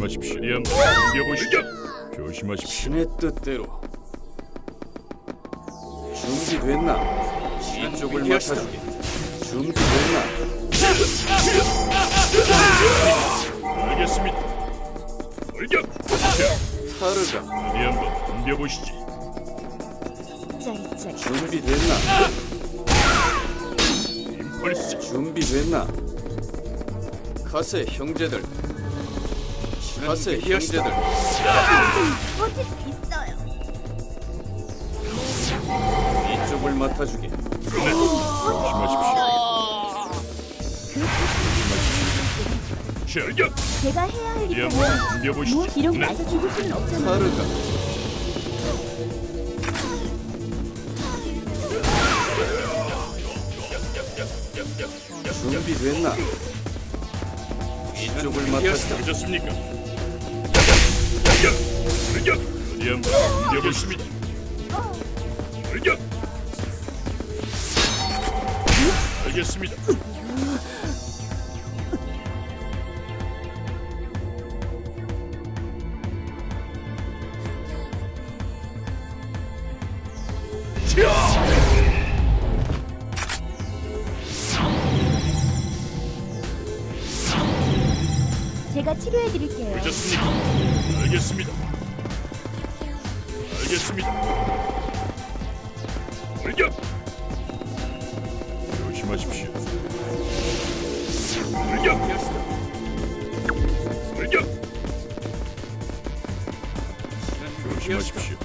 조심하십시오. 이 한번 넘겨보시죠. 조심하십시오. 신의 뜻대로 준비됐나? 이쪽을 맡아주게 준비됐나? 알겠습니다. 돌격. 자, 타르가 어디 한번. 짜릿짜릿 준비됐나? 임펄스. 준비됐나? 가세 형제들 가세 형제들 버틸 수 있어요 이쪽을 맡아주게 조심하십시오. 출격. 제가 해야 할 덤벼보시지. 뭐 이런 네. 나서 죽을 수는 없잖아요 타르가 준비됐나? 이쪽을 맡아주게 늦었습니까? 알겠습니다. 제가 치료해 드릴게요 늦었습니까? 알겠습니다. 알겠습니다. 출격. 조심하십시오. 출격. 출격. 조심하십시오.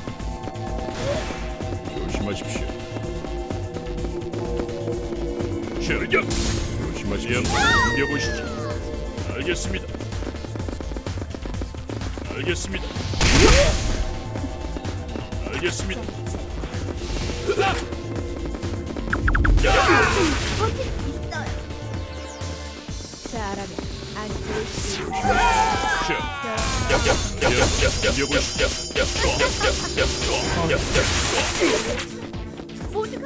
조심하십시오. 출격. 조심하십시오. 넘겨보시죠. 알겠습니다. 알겠습니다. 알겠습니다. 버틸 수 있어요 잘하면 안 넘겨보시죠. 모두가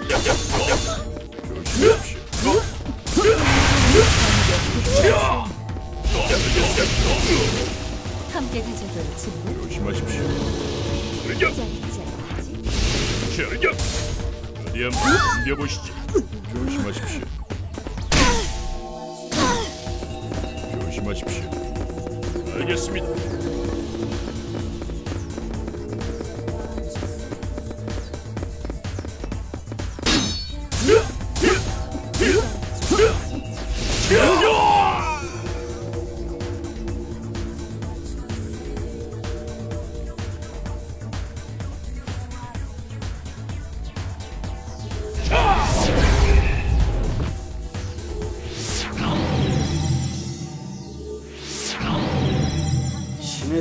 조심하십시오. 함께 가져도 친구 조심하십시오. 출격. 어디 한번 넘겨보시지. 조심하십시오. 조심하십시오. 알겠습니다.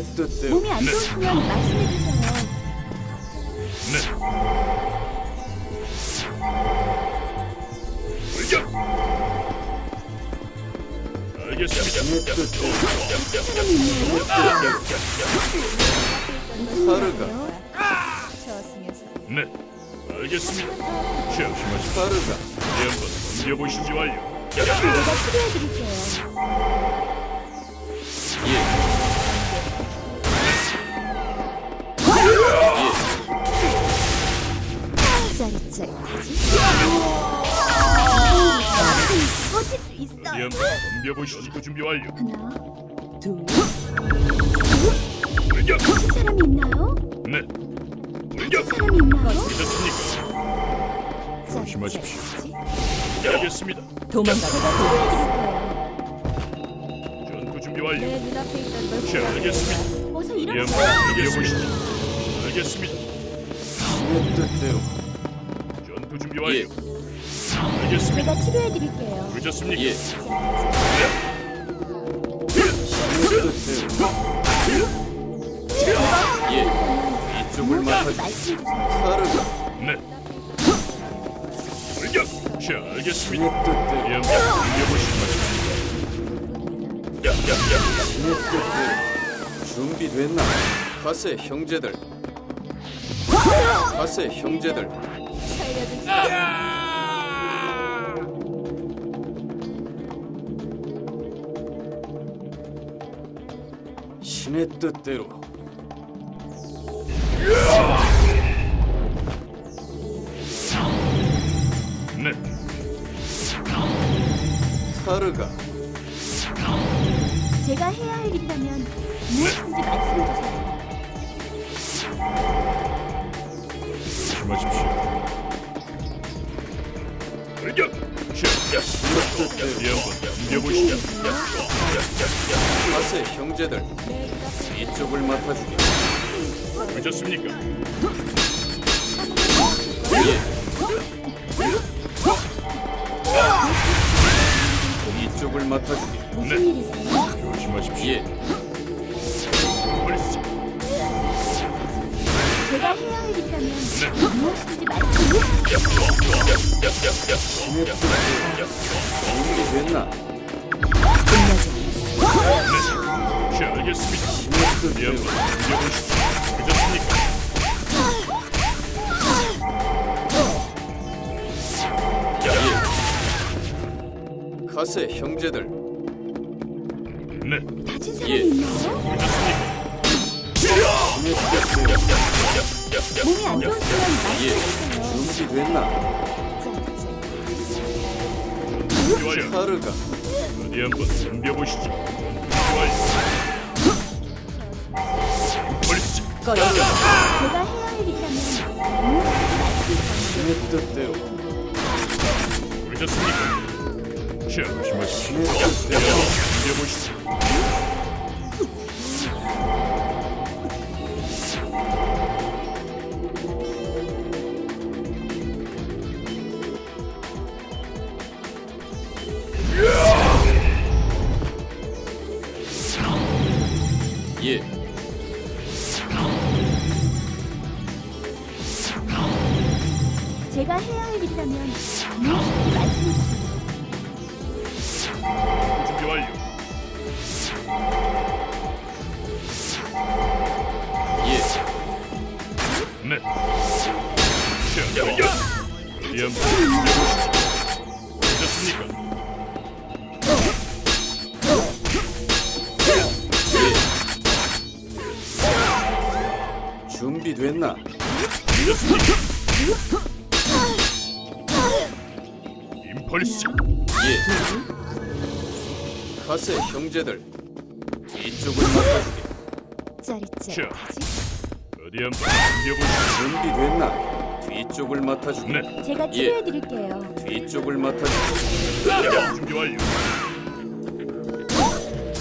뜻대로 몸이 안 좋으시면 말씀해 주세요 네. 알겠습니다. 뜻대로 타르가 저승에서 네. 알겠습니다. 조심하십시오. 타르가 어디 한번 넘겨보시지 완료. 제가 치료해 드릴게요 짜 버틸 수 한번 넘겨보시지. 준비 완료. 하나 둘 출격. 다친 사람이 있나요? 네. 사람이 있나요? 괜찮습니까? 조심하십시오. 짜릿짜릿하지? 알겠습니다. 도망가다 전투 준비 완료. 내 눈앞에 있던 자, 알겠습니다. 어서 일어나세요 한번 넘겨보시지. 알겠습니다. 신의 뜻대로 전투 준비 완료. 예. 알겠습니다. 제가 치료해 드릴게요 늦었습니까? 예 예 이쪽을 주세요 타르가 네. 출격. 자, 알겠습니다. 어디 한번 넘겨보시지. 신의 뜻대로 준비됐나? 가세 형제들 가세 형제들 신의 뜻대로 네. 타르가 제가 해야 할 일이라면 무엇이든지 말씀해 주세요. 조심하십시오. 돌격. 덤벼보시죠. 가세 형제들 이쪽을 맡아주게 늦었습니까? 이쪽을 맡아주게 네. 조심하십시오. 예 제가 해야 할 일이라면 무엇이든지 말씀해 주세요. 신의 뜻대로 준비됐나 네. 자, 알겠습니다. 신의 이 뜻대로 한번 덤벼보시죠. 늦었습니까? 예 가세 형제들 네. 다친 사람이 예. 있나요? 몸이 안 좋으시면 예 말씀해 주세요. 준비됐나 좋아요. 타르가 어디 한번. 좋아요. 펄스. 제가 해야 할 일이라면. 신의 뜻대로 늦었습니까? 자, 조심하십시오. 이 뜻대로 한번 덤벼보시죠. 예 제가 해야 할 일이라면 무엇이든지 말씀해 주세요. 준비 완료. 예. 네. 자, 돌격. 어디 임펄스. 예 가세 형제들 이쪽을 맡아주게 짜릿짜릿하지? 어디 한번. 준비됐나 뒤쪽을 맡아주게 네. 제가 치료해 드릴게요. 뒤쪽을 맡아주게 준비 완료.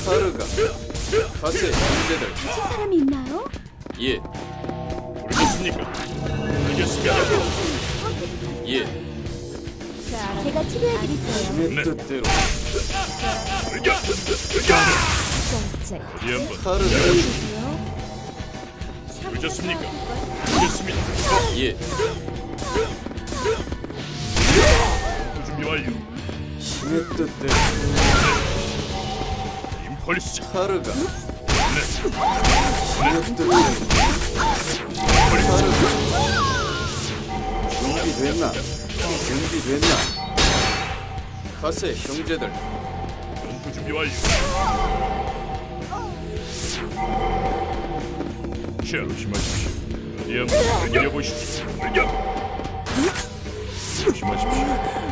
타르가 가세 형제들 다친 사람이 있나요? 예 모르겠습니까? 알겠습니다. 예, 자, 제가 치료해 드릴게요. 네. 뜻대로. 짜릿짜릿. 어디 한번 타르가 보세요. 늦었습니까? 알겠습니다. 예 준비 완료. 신의 뜻대로 임펄스. 타르가 준비됐나? 준비됐나? 가세 형제들. 전투 준비 완료. 자, 조심하십시오. 어디 한번 들려보시오 예. 조심하십시오.